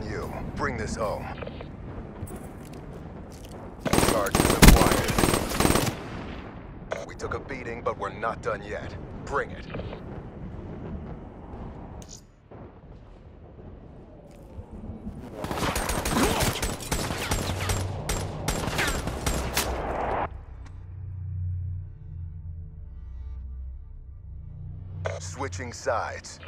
on you. Bring this home. Charges acquired. We took a beating, but we're not done yet. Bring it. Switching sides.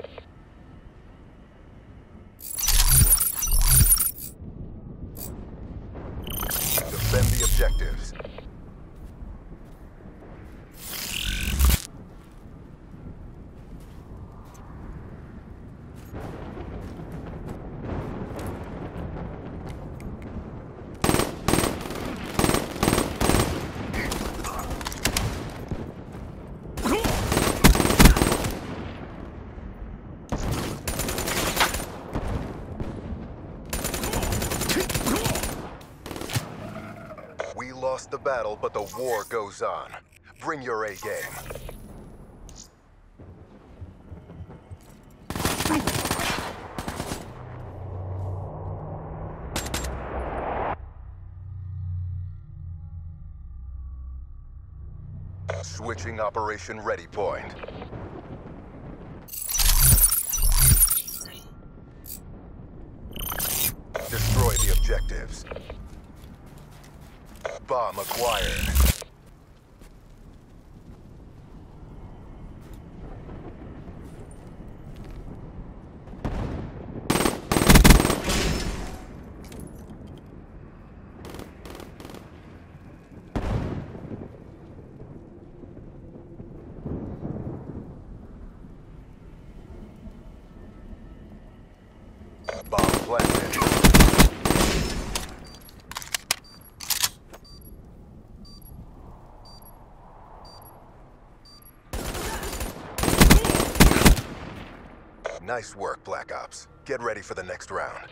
Defend the objectives. We lost the battle, but the war goes on. Bring your A game. Switching operation ready point. Destroy the objectives. Bomb acquired. Bomb planted. Nice work, Black Ops. Get ready for the next round.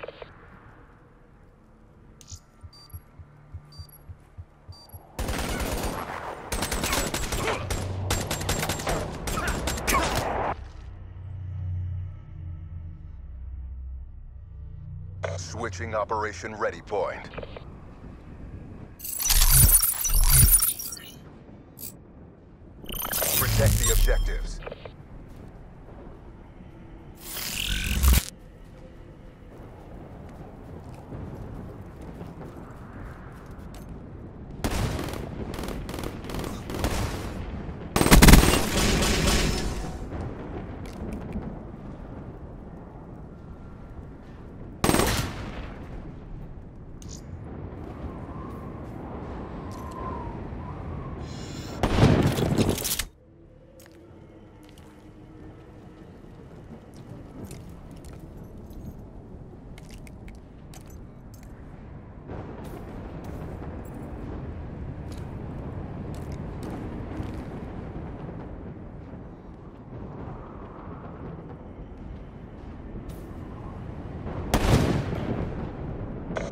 Switching operation ready point. Protect the objectives.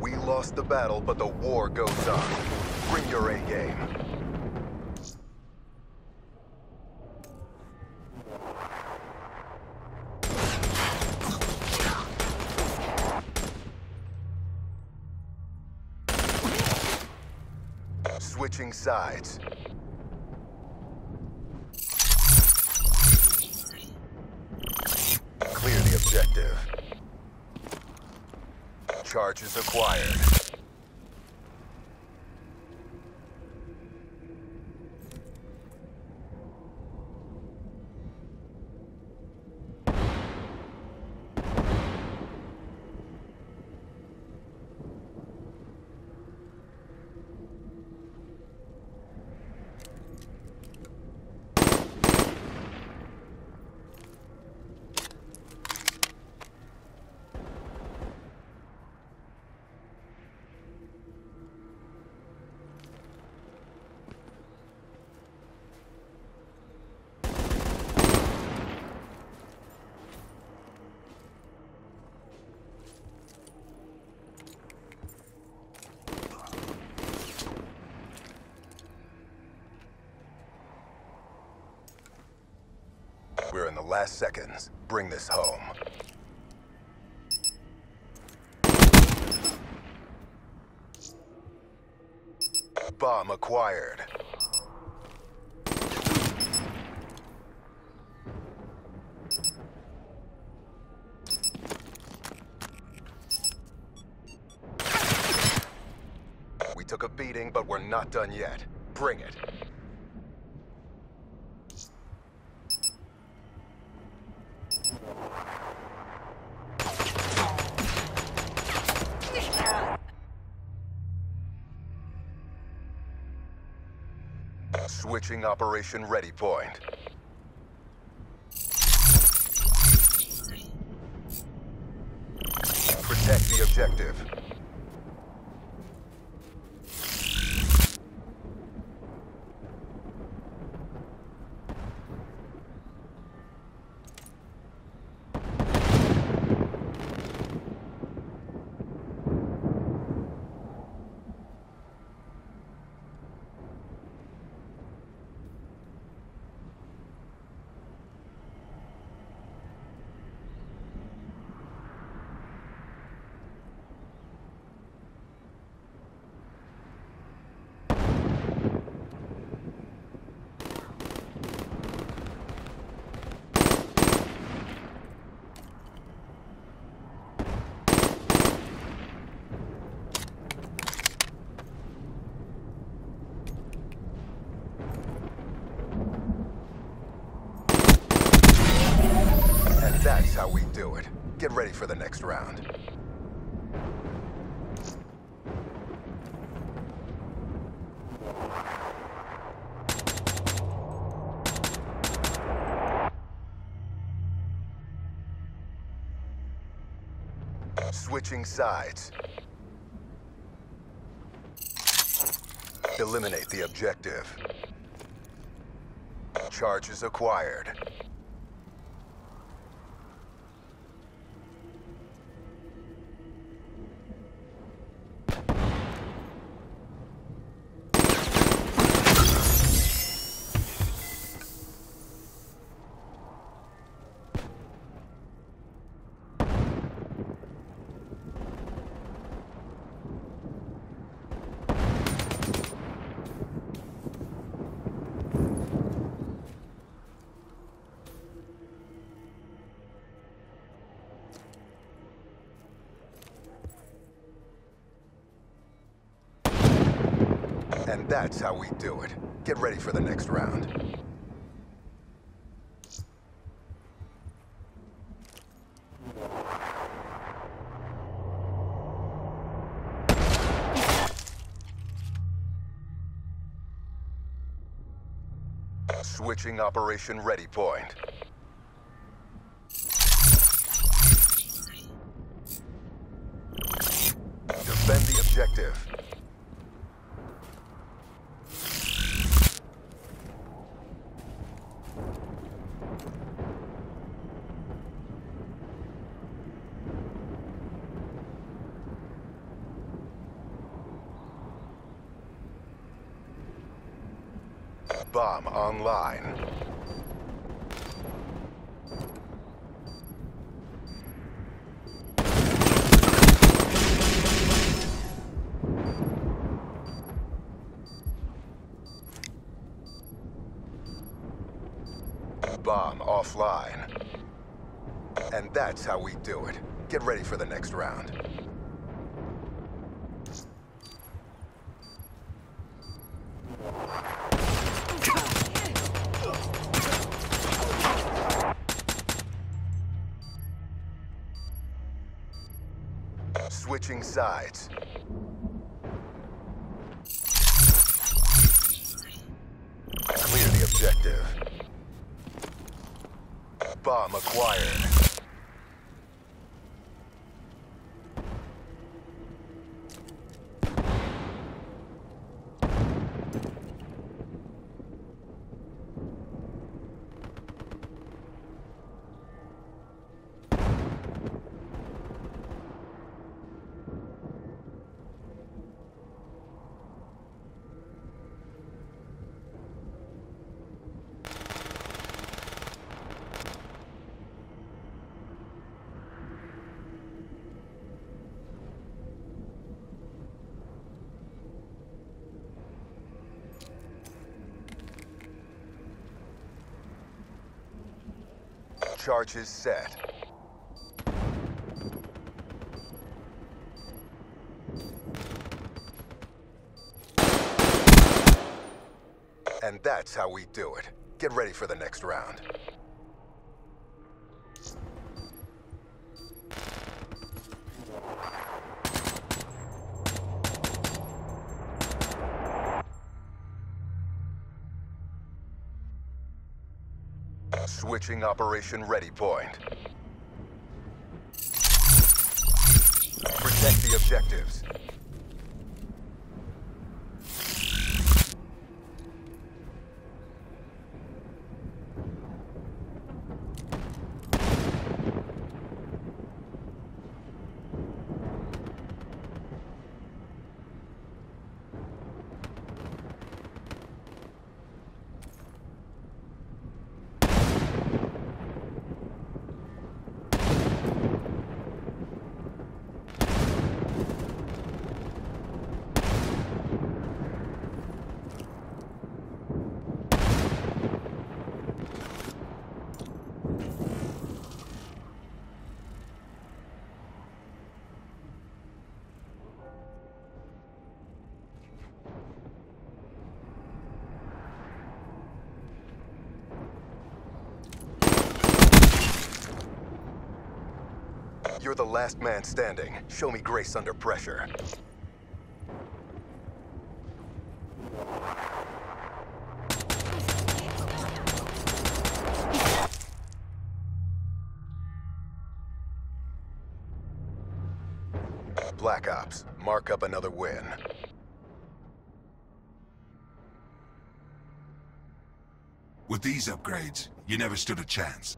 We lost the battle, but the war goes on. Bring your A game. Switching sides. Charges acquired. last seconds. Bring this home. Bomb acquired. We took a beating, but we're not done yet. Bring it. Switching Operation Ready Point. Protect the objective. And that's how we do it. Get ready for the next round. Switching sides. Eliminate the objective. Charges acquired. And that's how we do it. Get ready for the next round. Switching Operation Ready Point. Defend the objective. Bomb online. Bomb offline. And that's how we do it. Get ready for the next round. Switching sides. Clear the objective. Bomb acquired. Charges set. And that's how we do it. Get ready for the next round. Switching operation ready point. Protect the objectives. The last man standing. Show me grace under pressure. Black Ops, mark up another win. With these upgrades, you never stood a chance.